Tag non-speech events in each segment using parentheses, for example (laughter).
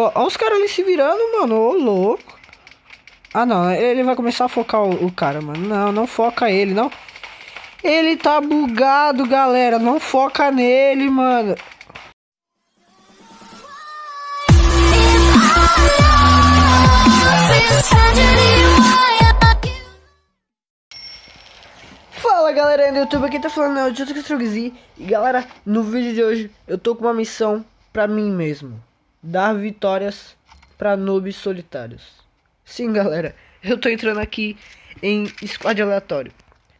Ó, os caras ali se virando, mano. Ô, louco. Ah, não. Ele vai começar a focar o, o cara, mano. Não, não foca ele, não. Ele tá bugado, galera. Não foca nele, mano. Fala galera do YouTube, aqui tá falando é o Jutsu E galera, no vídeo de hoje eu tô com uma missão pra mim mesmo Dar vitórias pra noobs solitários Sim galera, eu tô entrando aqui em squad aleatório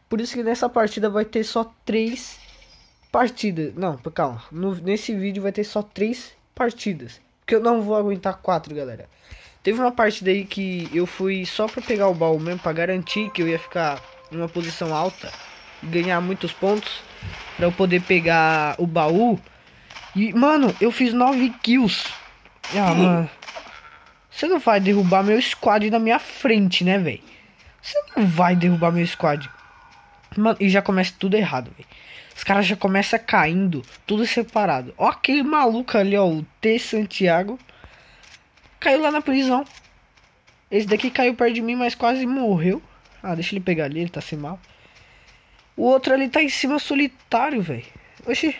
Por isso que nessa partida vai ter só três partidas Não, calma, no, nesse vídeo vai ter só três partidas Porque eu não vou aguentar quatro galera Teve uma partida aí que eu fui só pra pegar o baú mesmo, pra garantir que eu ia ficar em uma posição alta e ganhar muitos pontos pra eu poder pegar o baú. E, mano, eu fiz 9 kills. Ah, mano. Você não vai derrubar meu squad na minha frente, né, velho? Você não vai derrubar meu squad. Mano, e já começa tudo errado, velho. Os caras já começam caindo, tudo separado. Ó aquele maluco ali, ó, o T Santiago caiu lá na prisão. Esse daqui caiu perto de mim, mas quase morreu. Ah, deixa ele pegar ali, ele tá sem mal. O outro ali tá em cima solitário, velho. Oxi.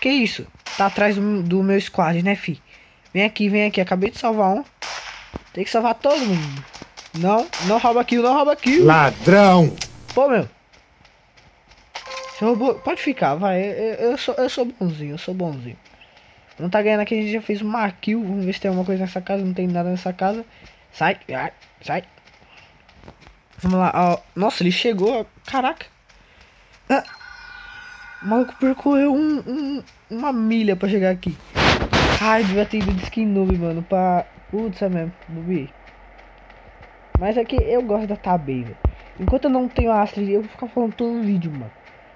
Que isso? Tá atrás do, do, meu squad, né, fi? Vem aqui, vem aqui. Acabei de salvar um. Tem que salvar todo mundo. Não, não rouba aqui, não rouba aqui. Ladrão! Pô, meu. Você roubou... Pode ficar, vai. Eu, eu, sou, eu sou bonzinho, eu sou bonzinho. Não tá ganhando aqui, a gente já fez uma kill. Vamos ver se tem alguma coisa nessa casa. Não tem nada nessa casa. Sai, sai. Vamos lá, ó. Nossa, ele chegou. Caraca. Ah. O maluco percorreu um, um, uma milha pra chegar aqui. Ai, devia ter ido de skin noob, mano. Pra. Putz, é mesmo. Noob. Mas é eu gosto da Tabei. Enquanto eu não tenho Astrid, eu vou ficar falando todo o vídeo, mano.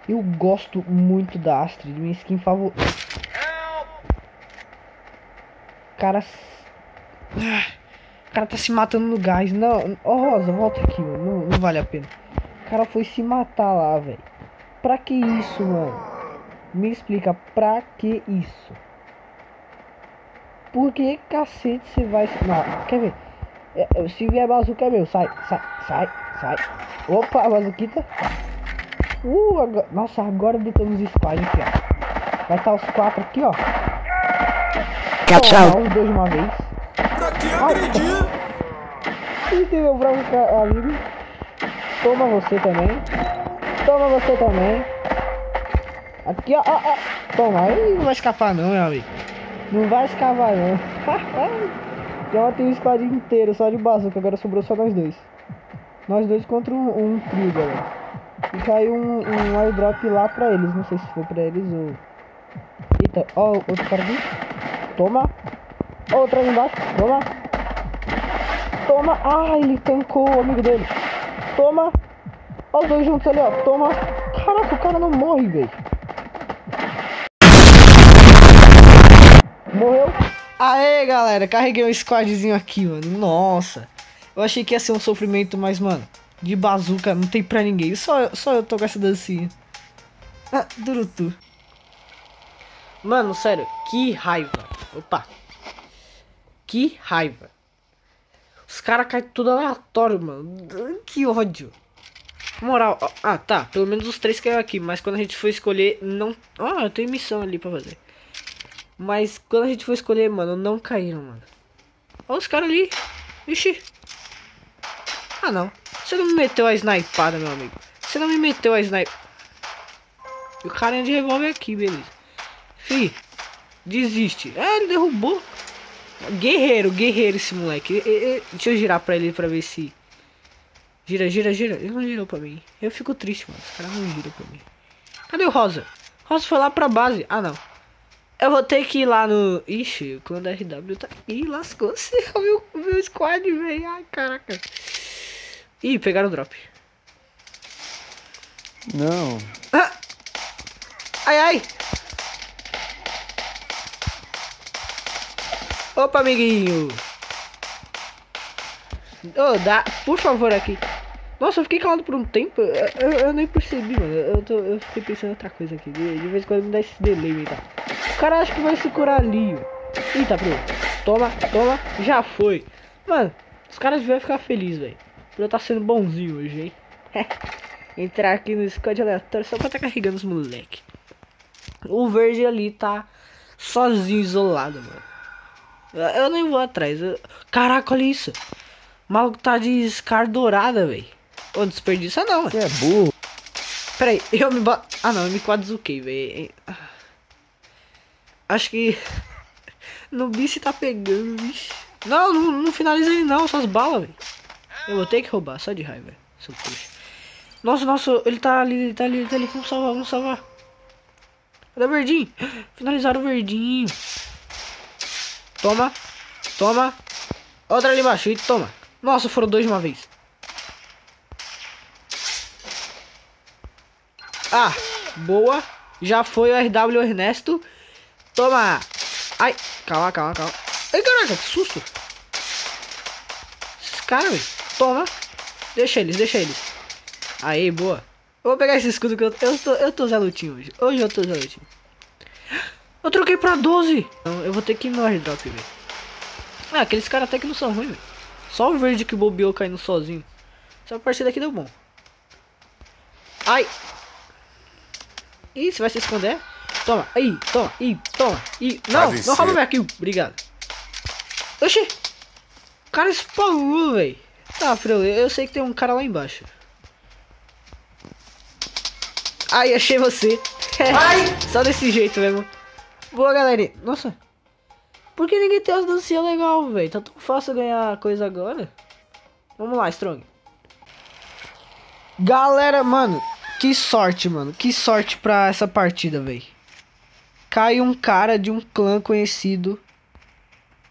Eu gosto muito da Astrid, minha skin favorita cara. O cara tá se matando no gás. Não, oh, Rosa, volta aqui, mano. Não, não vale a pena. O cara foi se matar lá, velho. Pra que isso, mano? Me explica, pra que isso? Por que cacete você vai. Não, quer ver? É, é, se vier bazuca é meu, sai, sai, sai, sai. Opa, a bazuquita. Uh, agora... nossa, agora deitamos os squad aqui, ó. Vai estar tá os quatro aqui, ó. Tchau. Os dois de uma vez. Pra que agredir? (laughs) E tem meu bravo amigo. Toma você também. Toma você também. Aqui, ó, ó, ó. Toma, aí não vai escapar não, meu amigo. Não vai escapar não. (laughs) Já matei o squad inteiro só de bazuca, agora sobrou só nós dois. Nós dois contra um, um trio, galera. E caiu um, um airdrop lá pra eles, não sei se foi pra eles ou... Eita, ó, outro cara aqui. Toma. Outra ali embaixo. Toma. Toma. Ah, ele tancou o amigo dele. Toma. Olha os dois juntos ali, ó. Toma. Caraca, o cara não morre, velho. Morreu. Aê, galera. Carreguei um squadzinho aqui, mano. Nossa. Eu achei que ia ser um sofrimento, mas, mano, de bazuca não tem pra ninguém. Só, só eu tô com essa dancinha. Ah, durutu. Mano, sério, que raiva. Opa. Que raiva. Os caras caem tudo aleatório, mano. Que ódio. Moral. Ah, tá. Pelo menos os três caiu aqui. Mas quando a gente for escolher, não. Ah, eu tenho missão ali pra fazer. Mas quando a gente for escolher, mano, não caíram, mano. Olha os caras ali. Ixi. Ah, não. Você não me meteu a snipada, meu amigo. Você não me meteu a sniper. O cara de revólver aqui, beleza. Fi. Desiste. É, ele derrubou. Guerreiro, guerreiro esse moleque. Deixa eu girar pra ele pra ver se. Gira, gira, gira. Ele não girou pra mim. Eu fico triste, mano. Esse cara não gira pra mim. Cadê o Rosa? Rosa foi lá pra base. Ah, não. Eu vou ter que ir lá no. Ixi, o clã da RW tá. Ih, lascou-se. (laughs) O meu, meu squad, velho. Ai, caraca. Ih, pegaram o drop. Não. Ah. Ai, ai. Opa, amiguinho. Oh, dá, por favor, aqui. Nossa, eu fiquei calado por um tempo. Eu, eu, eu nem percebi, mano. Eu, tô, eu fiquei pensando em outra coisa aqui. De, de vez em quando me dá esse delay, tá? Cara acha que vai se curar ali. Eita, pronto. Toma, toma. Já foi. Mano, os caras vão ficar felizes, velho. Por eu estar sendo bonzinho hoje, hein? (laughs) Entrar aqui no squad aleatório só pra estar tá carregando os moleque. O verde ali tá sozinho, isolado, mano. Eu nem vou atrás. Eu... Caraca, olha isso. O maluco tá de Scar dourada, velho. Ô, desperdiça não, é burro. Peraí, eu me ba... Ah, não, eu me quadruquei, velho. Acho que... (laughs) No bicho tá pegando, bicho. Não, não, não finaliza ele não, só as balas, velho. Eu vou ter que roubar, só de raiva, seu puxa. Nossa, nossa, ele tá ali, ele tá ali, ele tá ali. Vamos salvar, vamos salvar. Cadê o verdinho? (gasps) Finalizaram o verdinho. Toma. Toma. Outra ali embaixo. E toma. Nossa, foram dois de uma vez. Ah, boa. Já foi o RW Ernesto. Toma. Ai, calma, calma, calma. Ai, caraca, que susto. Esses caras, velho. Toma. Deixa eles, deixa eles. Aí, boa. Eu vou pegar esse escudo que eu, eu, tô, eu tô Zé Lutinho hoje. Hoje eu tô Zé Lutinho. Eu troquei pra 12. Então, eu vou ter que ir no airdrop, velho. Ah, aqueles caras até que não são ruins, velho. Só o verde que bobeou caindo sozinho. Essa partida aqui deu bom. Ai. Ih, você vai se esconder? Toma, aí, toma, aí, toma, aí. Não, não rouba minha kill. Obrigado. Oxi. O cara spawnou, velho. Tá, Freu, eu sei que tem um cara lá embaixo. Ai, achei você. (laughs) Ai. Só desse jeito mesmo. Boa, galera. Nossa. Por que ninguém tem as dancinhas legal, velho? Tá tão fácil ganhar coisa agora. Vamos lá, Strong. Galera, mano. Que sorte, mano. Que sorte pra essa partida, velho. Cai um cara de um clã conhecido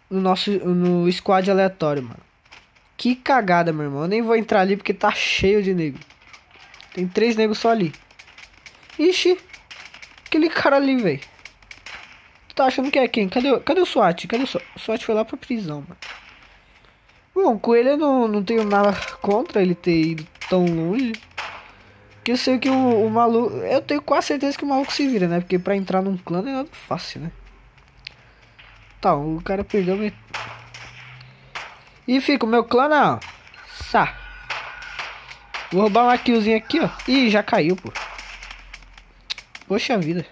no nosso no squad aleatório, mano. Que cagada, meu irmão. Eu nem vou entrar ali porque tá cheio de nego. Tem três negros só ali. Ixi. Aquele cara ali, velho. Tu tá achando que é quem? Cadê, cadê o SWAT? Cadê o SWAT? O SWAT foi lá pra prisão, mano. Bom, com ele eu não, não tenho nada contra ele ter ido tão longe. Porque eu sei que o, o maluco. Eu tenho quase certeza que o maluco se vira, né? Porque pra entrar num clã é nada fácil, né? Tá, o cara perdeu. E fica o meu clã não. Sá. Vou roubar uma killzinha aqui, ó. Ih, já caiu, pô. Poxa vida.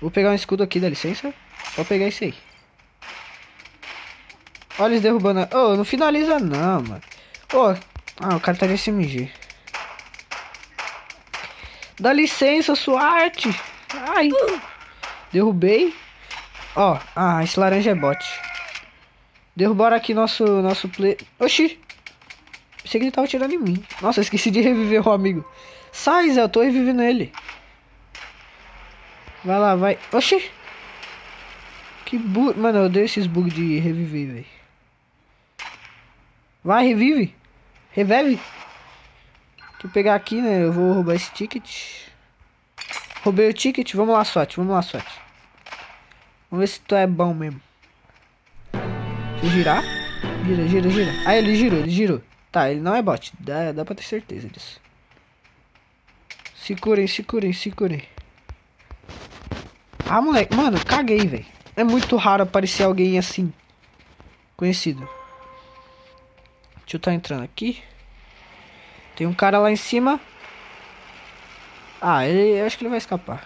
Vou pegar um escudo aqui, dá licença. Vou pegar esse aí. Olha eles derrubando. Ô, oh, não finaliza não, mano. Oh. ah, o cara tá de SMG. Dá licença, SWAT. Ai. Derrubei. Ó, ah, esse laranja é bot. Derrubaram aqui nosso, nosso play. Oxi. Pensei que ele tava tirando em mim. Nossa, esqueci de reviver o amigo. Sai, Zé, eu tô revivendo ele. Vai lá, vai. Oxi. Que bug. Mano, eu odeio esses bugs de reviver, velho. Vai, revive. Revive. Eu pegar aqui, né? Eu vou roubar esse ticket. Roubei o ticket. Vamos lá, sorte. Vamos lá, sorte. Vamos ver se tu é bom mesmo. Deixa eu girar. Gira, gira, gira. Ah, ele girou, ele girou. Tá, ele não é bot. Dá, dá pra ter certeza disso. Se curem, se curem, se curem. Ah, moleque. Mano, caguei, velho. É muito raro aparecer alguém assim. Conhecido. Deixa eu tá entrando aqui. Tem um cara lá em cima. Ah, ele, eu acho que ele vai escapar.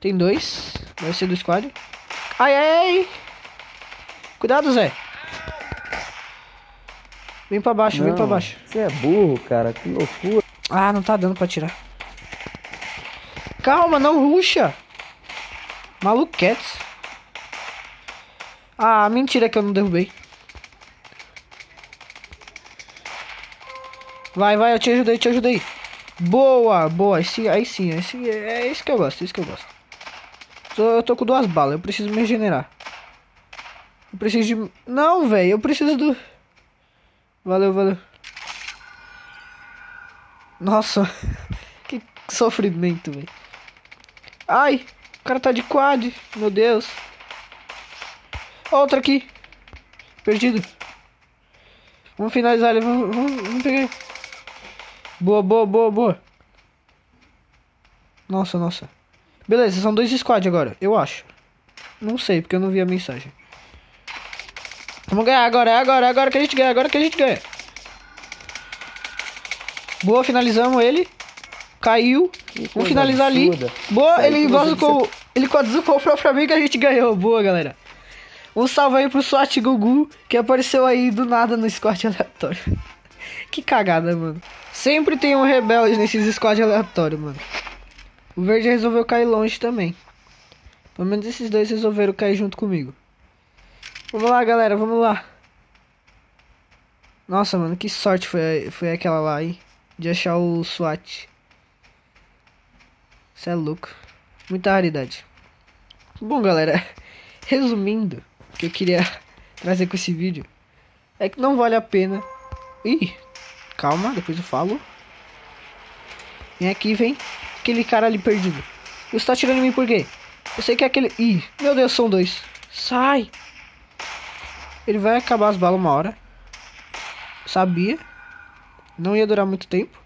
Tem dois. Vai ser do squad. Ai, ai, ai. Cuidado, Zé. Vem pra baixo, não, vem pra baixo. Você é burro, cara. Que loucura. Ah, não tá dando pra tirar. Calma, não ruxa. Maluquetes. Ah, mentira que eu não derrubei. Vai, vai, eu te ajudei, te ajudei. Boa, boa. Esse, aí sim, esse, é isso que eu gosto, é isso que eu gosto. Eu tô com duas balas, eu preciso me regenerar. Eu preciso de... Não, velho, eu preciso do... Valeu, valeu. Nossa, (laughs) que sofrimento, velho. Ai, o cara tá de quad, meu Deus. Outra aqui. Perdido. Vamos finalizar ele, vamos, vamos, vamos pegar. Boa, boa, boa, boa. Nossa, nossa. Beleza, são dois squad agora, eu acho. Não sei, porque eu não vi a mensagem. Vamos ganhar agora, é agora, é agora que a gente ganha, agora que a gente ganha. Boa, finalizamos ele. Caiu. Vamos finalizar ali. Boa, Caiu ele bazucou. Ele quadrucou o próprio amigo e a gente ganhou. Boa, galera. Um salve aí pro SWAT Gugu, que apareceu aí do nada no squad aleatório. Que cagada, mano. Sempre tem um rebelde nesses squad aleatórios, mano. O verde resolveu cair longe também. Pelo menos esses dois resolveram cair junto comigo. Vamos lá, galera, vamos lá. Nossa, mano, que sorte foi, foi aquela lá, hein? De achar o SWAT. Você é louco. Muita raridade. Bom, galera, (laughs) resumindo, o que eu queria (laughs) trazer com esse vídeo é que não vale a pena. Ih, calma, depois eu falo. Vem aqui, vem. Aquele cara ali perdido. Você tá atirando em mim por quê? Eu sei que é aquele. Ih, meu Deus, são dois. Sai! Ele vai acabar as balas uma hora. Sabia. Não ia durar muito tempo.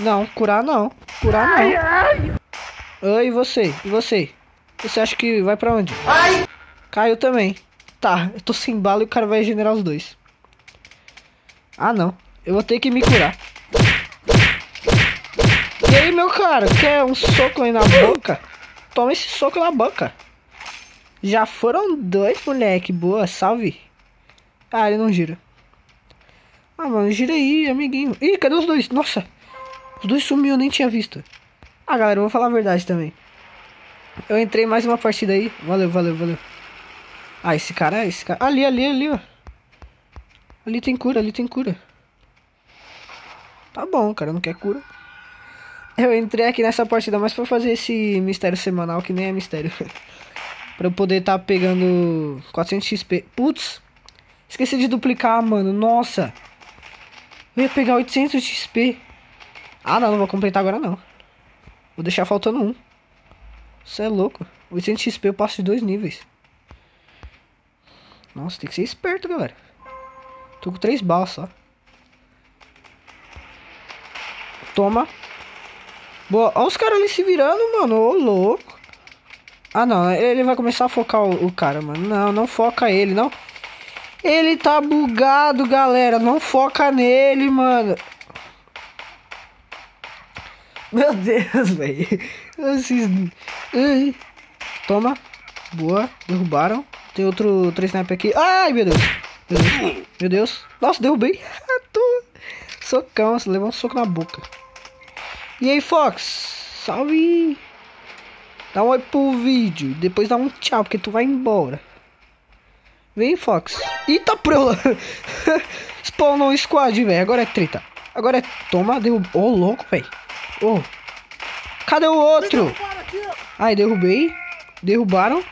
Não, curar não. Curar não. Oi, e você? E você? Você acha que vai pra onde? Caiu também. Tá, eu tô sem bala e o cara vai regenerar os dois. Ah, não. Eu vou ter que me curar. E aí, meu cara? Quer um soco aí na boca? Toma esse soco na boca. Já foram dois, moleque. Boa, salve. Ah, ele não gira. Ah, mano, gira aí, amiguinho. Ih, cadê os dois? Nossa. Os dois sumiu, eu nem tinha visto. Ah, galera, eu vou falar a verdade também. Eu entrei mais uma partida aí. Valeu, valeu, valeu. Ah, esse cara, esse cara. Ali, ali, ali, ó. Ali tem cura, ali tem cura. Tá bom, cara, não quer cura. Eu entrei aqui nessa partida mais pra fazer esse mistério semanal, que nem é mistério. (laughs) pra eu poder tá pegando 400 XP. Putz, esqueci de duplicar, mano. Nossa. Eu ia pegar 800 XP. Ah, não, não vou completar agora não. Vou deixar faltando um. Você é louco. 800 XP eu passo de dois níveis. Nossa, tem que ser esperto, galera. Tô com três balas só. Toma. Boa. Olha os caras ali se virando, mano. Ô, louco. Ah, não. Ele vai começar a focar o, o cara, mano. Não, não foca ele, não. Ele tá bugado, galera. Não foca nele, mano. Meu Deus, (laughs) velho. Toma. Boa. Derrubaram. Tem outro, outro sniper aqui. Ai, meu Deus. Meu Deus. Meu Deus. Nossa, derrubei. (laughs) Tô... Socão. Você levou um soco na boca. E aí, Fox? Salve. Dá um oi pro vídeo. Depois dá um tchau, porque tu vai embora. Vem, Fox. Eita, preula. (laughs) Spawnou um squad, velho. Agora é treta. Agora é... Toma, derrubou. Ô, oh, louco, velho. Ô. Oh. Cadê o outro? Ai, derrubei. Derrubaram.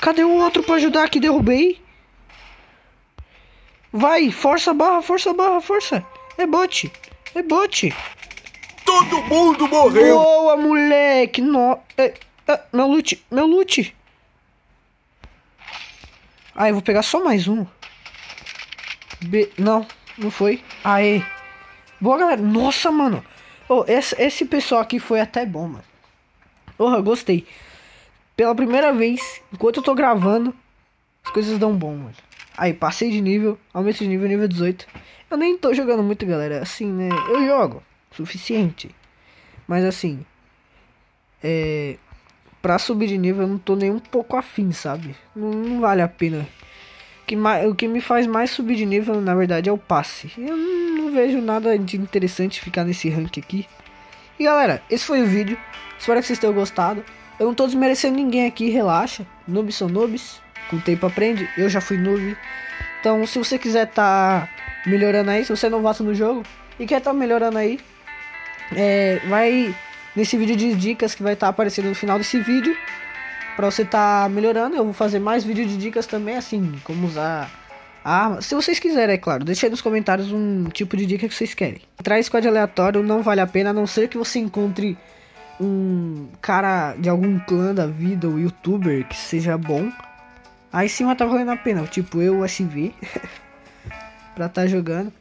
Cadê o outro pra ajudar aqui? Derrubei. Vai, força barra, força barra, força. É bot. É bot. Todo mundo morreu. Boa, moleque. No... É, é, meu loot, meu loot. Ah, eu vou pegar só mais um. B... Não, não foi. Aê. Boa, galera. Nossa, mano. Oh, esse, esse pessoal aqui foi até bom, mano. Porra, gostei. Pela primeira vez, enquanto eu tô gravando, as coisas dão bom, mano. Aí, passei de nível, aumento de nível, nível 18. Eu nem tô jogando muito, galera. Assim, né? Eu jogo, suficiente. Mas assim, é. Pra subir de nível eu não tô nem um pouco afim, sabe? Não, não vale a pena. O que, mais, o que me faz mais subir de nível, na verdade, é o passe. Eu não, não vejo nada de interessante ficar nesse rank aqui. E galera, esse foi o vídeo. Espero que vocês tenham gostado. Eu não tô desmerecendo ninguém aqui, relaxa. Noobs são noobs. Com o tempo aprende. Eu já fui noob. Então, se você quiser tá melhorando aí, se você é novato no jogo e quer tá melhorando aí, é, vai nesse vídeo de dicas que vai estar tá aparecendo no final desse vídeo. Pra você tá melhorando, eu vou fazer mais vídeo de dicas também, assim, como usar arma. Se vocês quiserem, é claro, deixa aí nos comentários um tipo de dica que vocês querem. Entrar em squad aleatório não vale a pena, a não ser que você encontre um cara de algum clã da vida, ou youtuber que seja bom. Aí sim vai tá valendo a pena, tipo eu, SV, (laughs) pra tá jogando.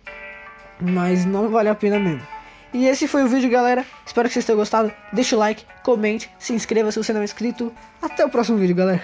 Mas não vale a pena mesmo. E esse foi o vídeo, galera. Espero que vocês tenham gostado. Deixa o like, comente, se inscreva se você não é inscrito. Até o próximo vídeo, galera.